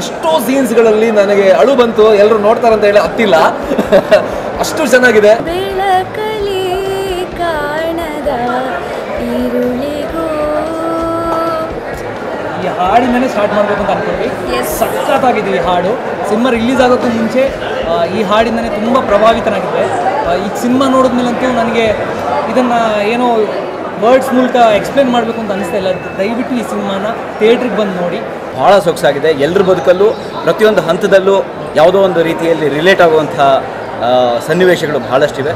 ಎಷ್ಟೋ ಸೀನ್ಸ್ಗಳಲ್ಲಿ ನನಗೆ ಅಳು ಬಂತು ಎಲ್ಲರೂ ನೋಡ್ತಾರಂತ ಹೇಳಿ ಹತ್ತಿಲ್ಲ. ಅಷ್ಟು ಚೆನ್ನಾಗಿದೆ. ಬೆಳಕಲಿ ಕಾಣದ ಈರುಳಿಗೂ ಈ ಹಾಡಿಂದನೇ ಸ್ಟಾರ್ಟ್ ಮಾಡಬೇಕು ಅಂತ ಅನ್ಕೊಂಡ್ವಿ. ಸಖತ್ತಾಗಿದೆ ಈ ಹಾಡು. ಸಿನಿಮಾ ರಿಲೀಸ್ ಆಗೋಕ್ಕೂ ಮುಂಚೆ ಈ ಹಾಡಿಂದನೇ ತುಂಬ ಪ್ರಭಾವಿತನಾಗಿದೆ ಈ ಸಿನಿಮಾ ನೋಡಿದ್ಮೇಲಂತೂ ನನಗೆ ಇದನ್ನು ಏನೋ ವರ್ಡ್ಸ್ ಮೂಲಕ ಎಕ್ಸ್ಪ್ಲೇನ್ ಮಾಡಬೇಕು ಅಂತ ಅನಿಸ್ತಾ ಇಲ್ಲ. ದಯವಿಟ್ಟು ಈ ಸಿನಿಮಾನ ಥಿಯೇಟ್ರಿಗೆ ಬಂದು ನೋಡಿ. ಭಾಳ ಸೊಗಸಾಗಿದೆ. ಎಲ್ಲರ ಬದುಕಲ್ಲೂ, ಪ್ರತಿಯೊಂದು ಹಂತದಲ್ಲೂ ಯಾವುದೋ ಒಂದು ರೀತಿಯಲ್ಲಿ ರಿಲೇಟ್ ಆಗುವಂಥ ಸನ್ನಿವೇಶಗಳು ಬಹಳಷ್ಟಿವೆ.